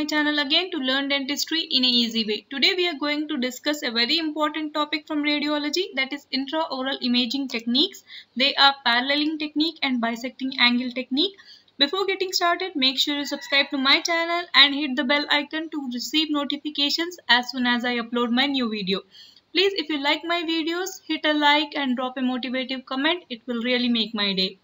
my channel again to learn dentistry in an easy way. Today we are going to discuss a very important topic from radiology that is intraoral imaging techniques. They are paralleling technique and bisecting angle technique. Before getting started, make sure you subscribe to my channel and hit the bell icon to receive notifications as soon as I upload my new video. Please if you like my videos, hit a like and drop a motivative comment. It will really make my day.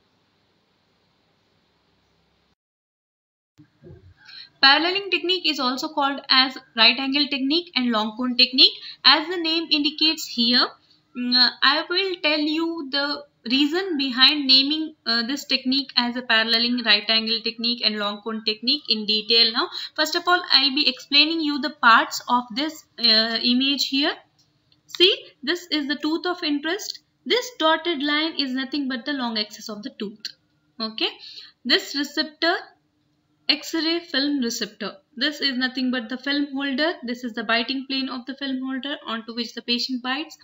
Paralleling technique is also called as right angle technique and long cone technique. As the name indicates here, mm, I will tell you the reason behind naming uh, this technique as a paralleling right angle technique and long cone technique in detail now. First of all, I'll be explaining you the parts of this uh, image here. See, this is the tooth of interest. This dotted line is nothing but the long axis of the tooth. Okay. This receptor X-ray film receptor. This is nothing but the film holder. This is the biting plane of the film holder onto which the patient bites.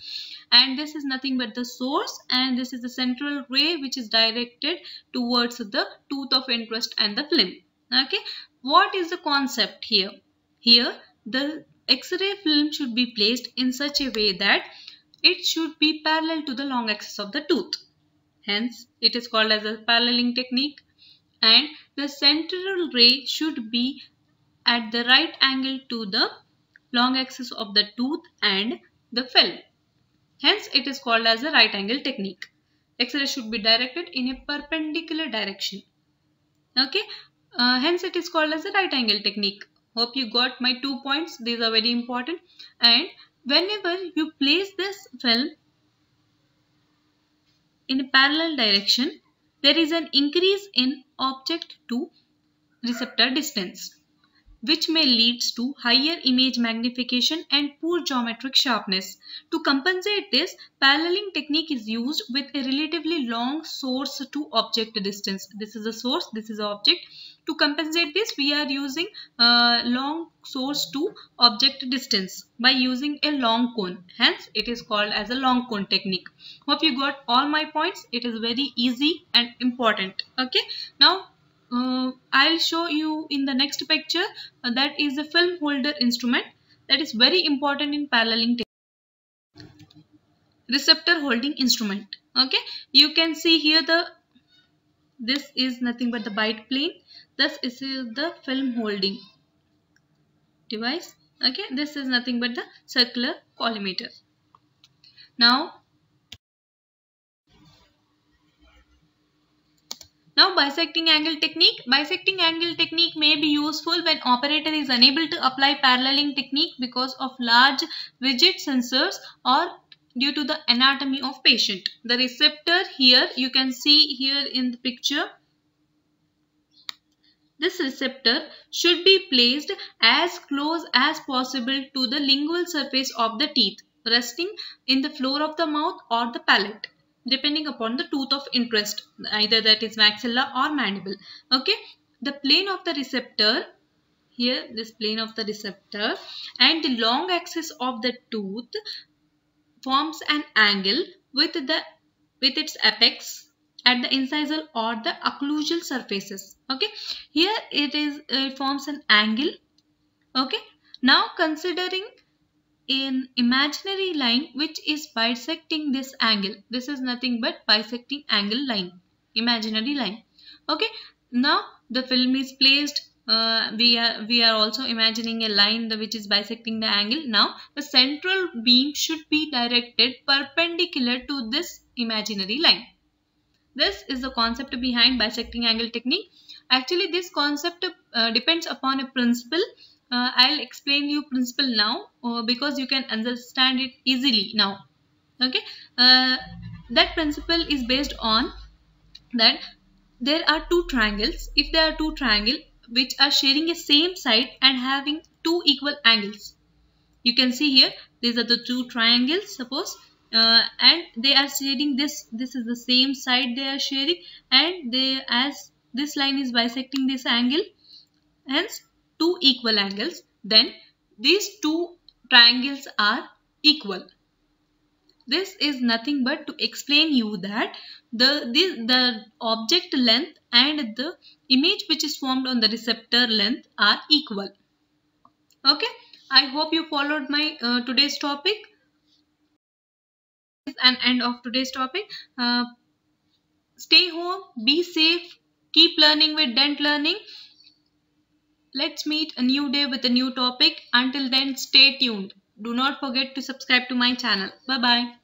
And this is nothing but the source. And this is the central ray which is directed towards the tooth of interest and the film. Okay. What is the concept here? Here the X-ray film should be placed in such a way that it should be parallel to the long axis of the tooth. Hence, it is called as a paralleling technique and the central ray should be at the right angle to the long axis of the tooth and the film. Hence, it is called as a right angle technique. X-ray should be directed in a perpendicular direction. Okay. Uh, hence, it is called as a right angle technique. Hope you got my two points. These are very important. And whenever you place this film in a parallel direction, there is an increase in object to receptor distance which may leads to higher image magnification and poor geometric sharpness. To compensate this, paralleling technique is used with a relatively long source to object distance. This is a source, this is object. To compensate this, we are using a long source to object distance by using a long cone. Hence, it is called as a long cone technique. Hope you got all my points. It is very easy and important. Okay. Now, uh, I'll show you in the next picture uh, that is a film holder instrument that is very important in paralleling receptor holding instrument okay you can see here the this is nothing but the bite plane. This is the film holding device. Okay this is nothing but the circular collimator. Now Now bisecting angle technique. Bisecting angle technique may be useful when operator is unable to apply paralleling technique because of large rigid sensors or due to the anatomy of patient. The receptor here you can see here in the picture. This receptor should be placed as close as possible to the lingual surface of the teeth resting in the floor of the mouth or the palate depending upon the tooth of interest either that is maxilla or mandible okay the plane of the receptor here this plane of the receptor and the long axis of the tooth forms an angle with the with its apex at the incisal or the occlusal surfaces okay here it is it forms an angle okay now considering an imaginary line which is bisecting this angle. This is nothing but bisecting angle line, imaginary line. Okay, now the film is placed. Uh, we are we are also imagining a line which is bisecting the angle. Now the central beam should be directed perpendicular to this imaginary line. This is the concept behind bisecting angle technique. Actually, this concept uh, depends upon a principle uh, I'll explain you principle now uh, because you can understand it easily now. Okay, uh, that principle is based on that there are two triangles. If there are two triangles which are sharing a same side and having two equal angles, you can see here these are the two triangles. Suppose uh, and they are sharing this this is the same side they are sharing and they as this line is bisecting this angle hence two equal angles then these two triangles are equal this is nothing but to explain you that the this, the object length and the image which is formed on the receptor length are equal Okay, I hope you followed my uh, today's topic. And end of today's topic. Uh, stay home, be safe, keep learning with Dent Learning. Let's meet a new day with a new topic. Until then, stay tuned. Do not forget to subscribe to my channel. Bye bye.